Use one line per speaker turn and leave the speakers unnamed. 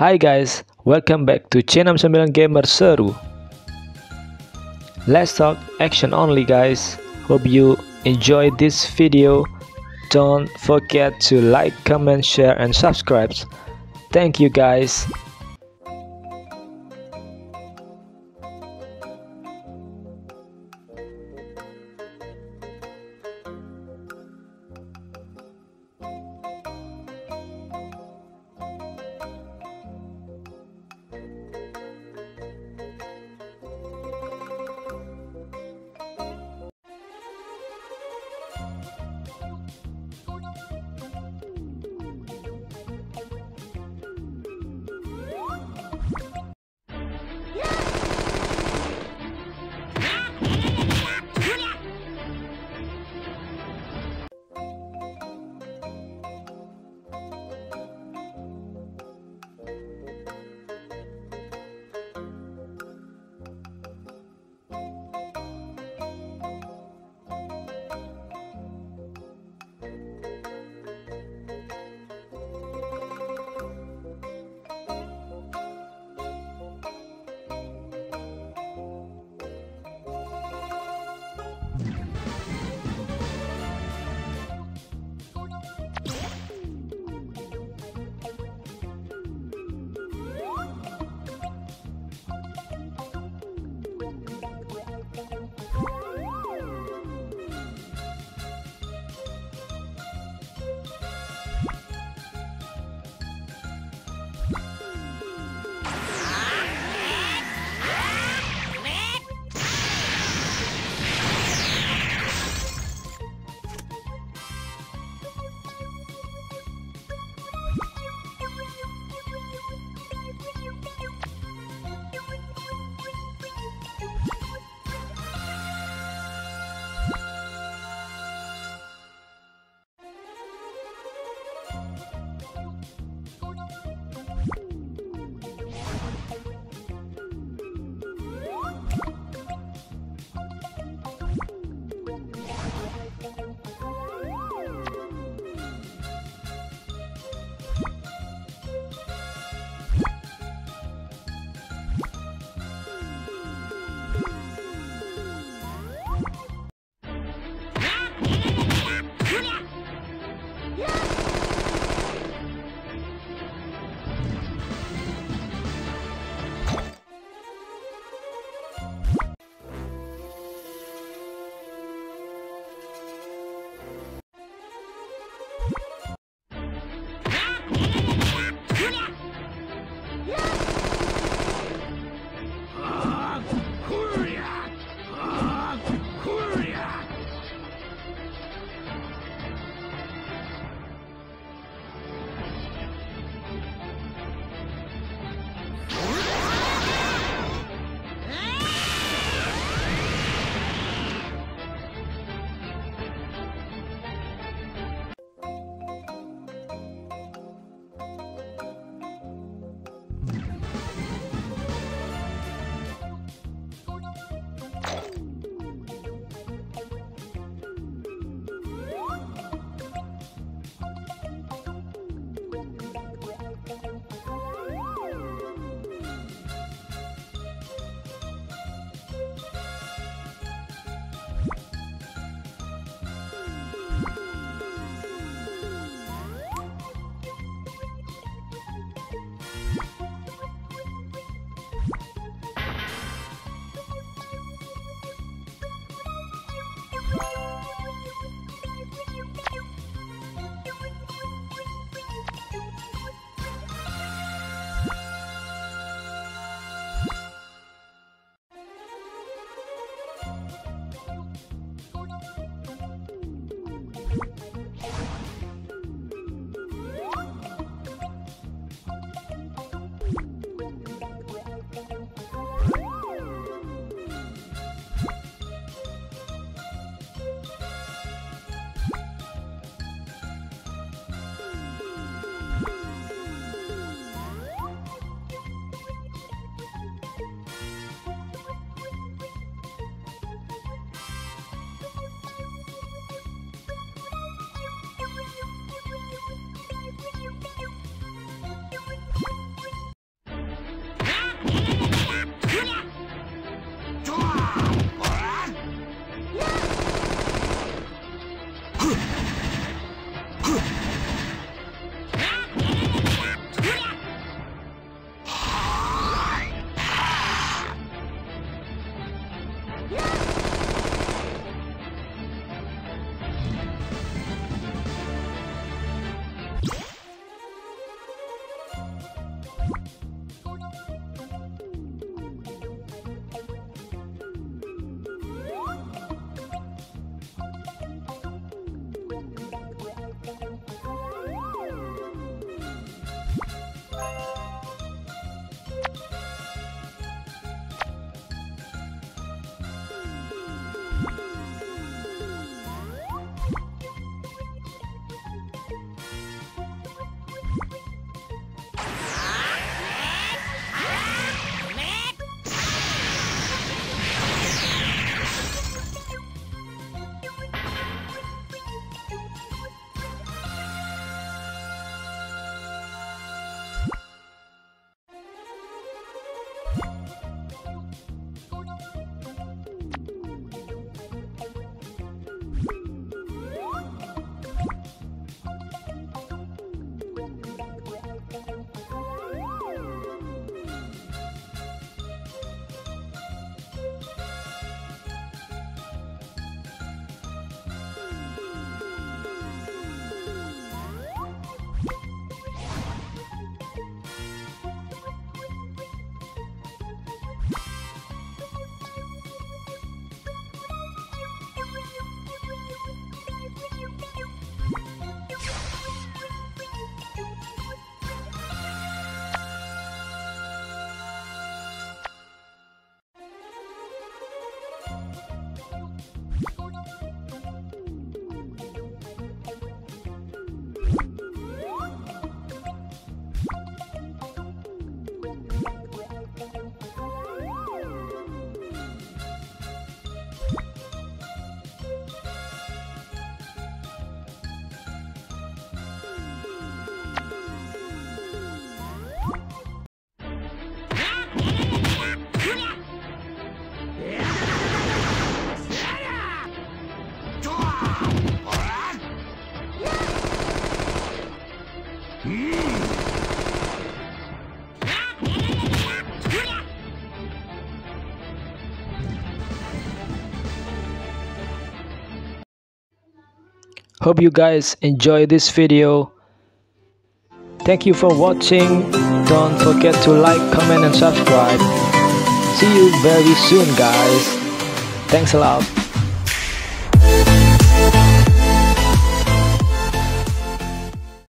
Hai guys, welcome back to C69 Gamer Seru. Let's talk action only guys. Hope you enjoy this video. Don't forget to like, comment, share and subscribe. Thank you guys. Hope you guys enjoy this video. Thank you for watching. Don't forget to like comment and subscribe. See you very soon guys. Thanks a lot